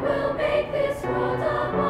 will make this world a